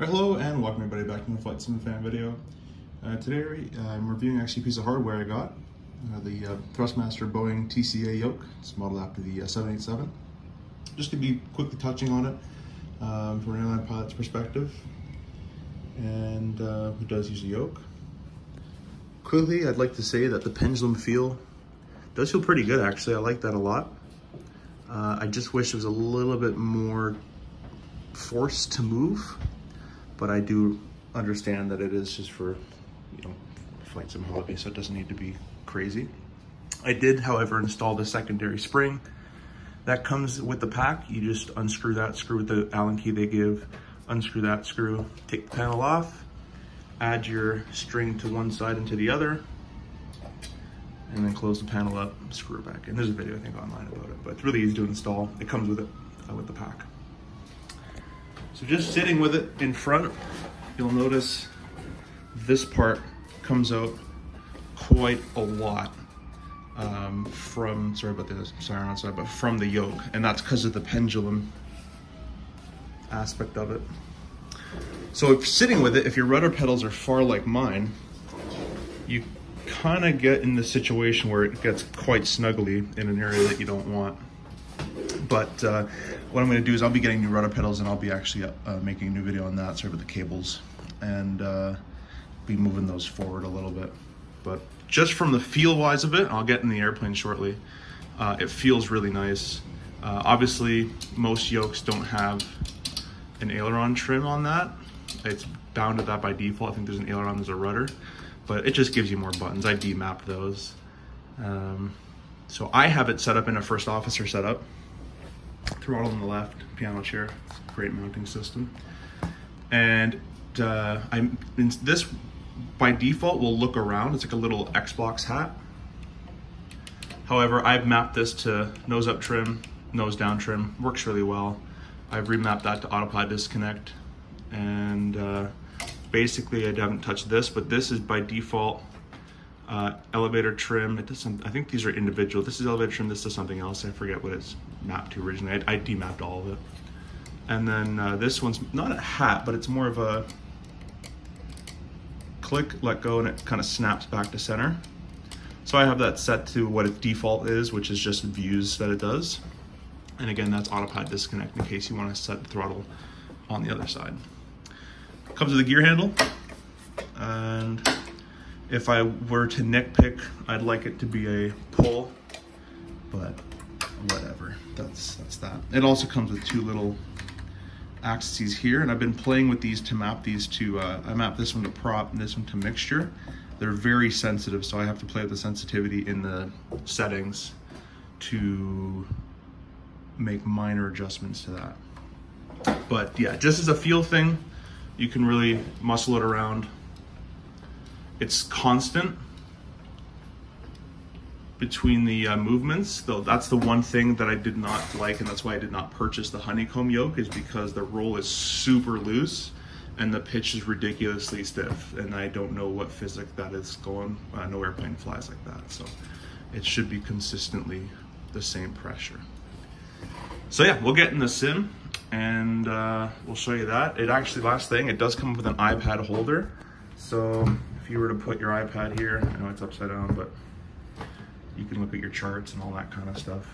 Right, hello and welcome everybody back to the Flight Sim Fan video. Uh, today uh, I'm reviewing actually a piece of hardware I got, uh, the uh, Thrustmaster Boeing TCA yoke. It's modeled after the uh, 787. Just to be quickly touching on it um, from an airline pilot's perspective and uh, who does use a yoke. Quickly, I'd like to say that the pendulum feel does feel pretty good actually. I like that a lot. I just wish it was a little bit more forced to move but I do understand that it is just for, you know, flight sim hobby, so it doesn't need to be crazy. I did, however, install the secondary spring that comes with the pack. You just unscrew that screw with the Allen key they give, unscrew that screw, take the panel off, add your string to one side and to the other, and then close the panel up, screw it back in. There's a video, I think, online about it, but it's really easy to install. It comes with it, uh, with the pack. So just sitting with it in front, you'll notice this part comes out quite a lot um, from, sorry about the siren outside, but from the yoke. And that's because of the pendulum aspect of it. So if sitting with it, if your rudder pedals are far like mine, you kind of get in the situation where it gets quite snuggly in an area that you don't want. But uh, what I'm gonna do is I'll be getting new rudder pedals and I'll be actually uh, making a new video on that, sort of the cables, and uh, be moving those forward a little bit. But just from the feel wise of it, I'll get in the airplane shortly. Uh, it feels really nice. Uh, obviously, most yokes don't have an aileron trim on that. It's bound to that by default. I think there's an aileron, there's a rudder, but it just gives you more buttons. I demapped those. Um, so I have it set up in a first officer setup throttle on the left, piano chair, great mounting system. And uh, I'm this by default will look around. It's like a little Xbox hat. However, I've mapped this to nose up trim, nose down trim. Works really well. I've remapped that to autopilot disconnect. And uh, basically I haven't touched this, but this is by default uh, elevator trim. It does I think these are individual. This is elevator trim, this is something else. I forget what it's mapped to originally. I, I demapped all of it. And then uh, this one's not a hat, but it's more of a click, let go, and it kind of snaps back to center. So I have that set to what its default is, which is just views that it does. And again, that's autopilot disconnect in case you want to set the throttle on the other side. Comes with a gear handle and if I were to nitpick, I'd like it to be a pull, but whatever, that's, that's that. It also comes with two little axes here, and I've been playing with these to map these to, uh, I map this one to prop and this one to mixture. They're very sensitive, so I have to play with the sensitivity in the settings to make minor adjustments to that. But yeah, just as a feel thing, you can really muscle it around it's constant between the uh, movements. Though that's the one thing that I did not like, and that's why I did not purchase the honeycomb yoke, is because the roll is super loose and the pitch is ridiculously stiff. And I don't know what physics that is going. Uh, no airplane flies like that, so it should be consistently the same pressure. So yeah, we'll get in the sim and uh, we'll show you that. It actually, last thing, it does come with an iPad holder. So you were to put your iPad here, I know it's upside down, but you can look at your charts and all that kind of stuff.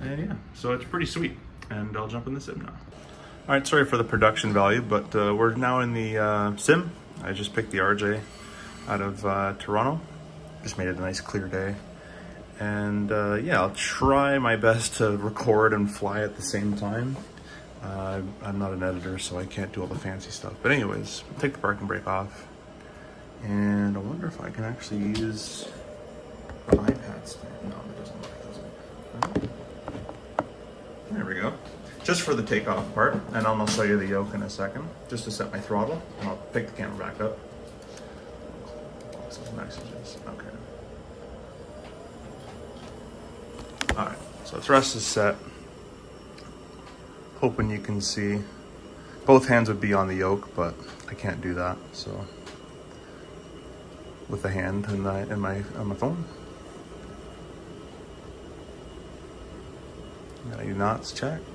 And yeah, so it's pretty sweet. And I'll jump in the sim now. All right, sorry for the production value, but uh, we're now in the uh, sim. I just picked the RJ out of uh, Toronto. Just made it a nice clear day. And uh, yeah, I'll try my best to record and fly at the same time. Uh, I'm not an editor, so I can't do all the fancy stuff. But anyways, take the parking brake off. And I wonder if I can actually use the iPad stand. No, it doesn't work, does it? There we go. Just for the takeoff part, and I'll show you the yoke in a second, just to set my throttle, and I'll pick the camera back up. messages, okay. All right, so thrust is set hoping you can see. Both hands would be on the yoke, but I can't do that, so with the hand and my, my, on my phone. Got any knots checked.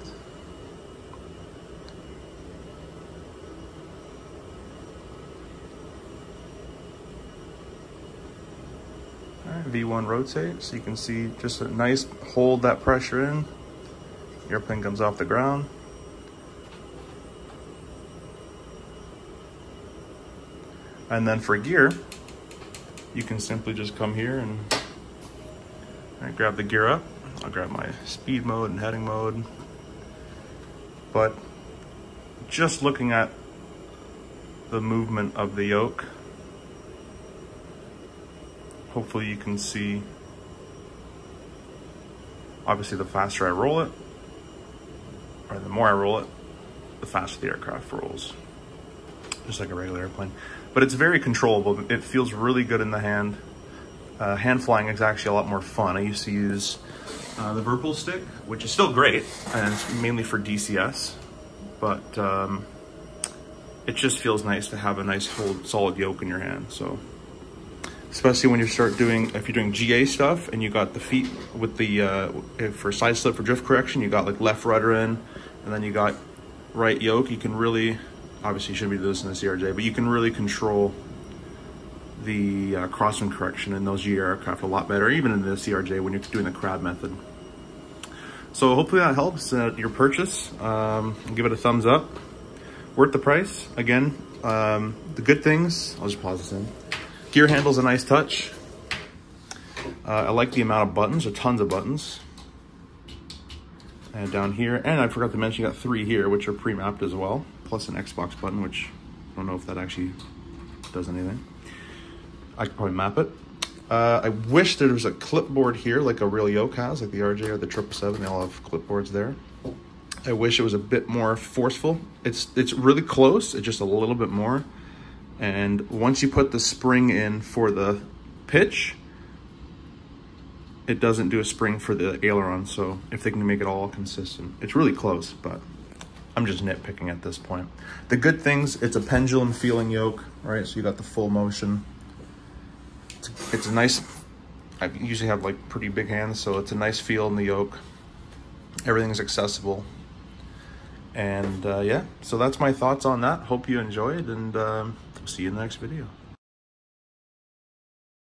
V1 rotate, so you can see just a nice hold that pressure in. Airplane comes off the ground. And then for gear, you can simply just come here and right, grab the gear up. I'll grab my speed mode and heading mode. But just looking at the movement of the yoke, hopefully you can see, obviously the faster I roll it, or the more I roll it, the faster the aircraft rolls, just like a regular airplane but it's very controllable. It feels really good in the hand. Uh, hand flying is actually a lot more fun. I used to use uh, the Virpil stick, which is still great, and it's mainly for DCS, but um, it just feels nice to have a nice solid yoke in your hand. So, especially when you start doing, if you're doing GA stuff and you got the feet with the, uh, for side slip for drift correction, you got like left rudder in, and then you got right yoke, you can really obviously you shouldn't be doing this in the CRJ, but you can really control the uh, crosswind correction in those GA aircraft a lot better, even in the CRJ when you're doing the crab method. So hopefully that helps uh, your purchase. Um, give it a thumbs up. Worth the price. Again, um, the good things, I'll just pause this in. Gear handle's a nice touch. Uh, I like the amount of buttons, or tons of buttons. And down here, and I forgot to mention, you got three here, which are pre-mapped as well plus an Xbox button, which I don't know if that actually does anything. I could probably map it. Uh, I wish there was a clipboard here like a real yoke has, like the RJ or the 777, they all have clipboards there. I wish it was a bit more forceful. It's it's really close, it's just a little bit more. And once you put the spring in for the pitch, it doesn't do a spring for the aileron. So if they can make it all consistent, it's really close, but I'm just nitpicking at this point. The good things, it's a pendulum feeling yoke, right? So you got the full motion. It's, it's a nice, I usually have like pretty big hands, so it's a nice feel in the yoke. Everything's accessible. And uh, yeah, so that's my thoughts on that. Hope you enjoyed and um, see you in the next video.